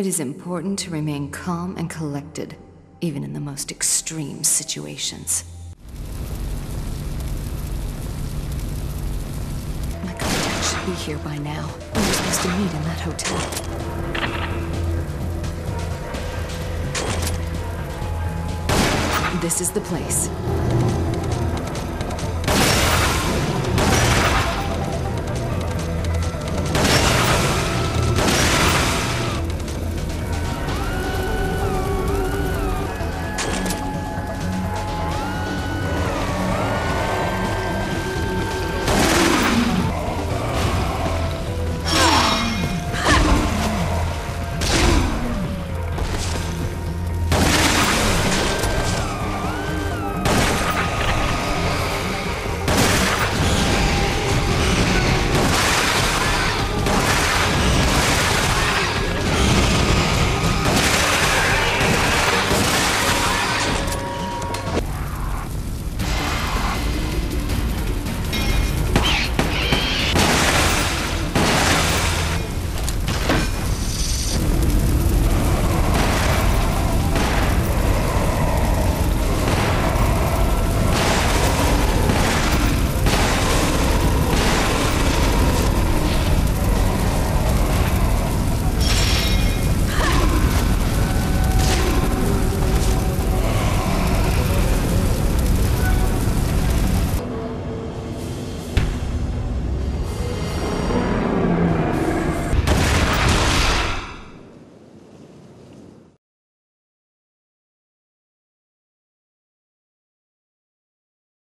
It is important to remain calm and collected, even in the most extreme situations. My contact should be here by now. We were supposed to meet in that hotel. This is the place.